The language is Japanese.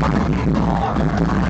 よかったね。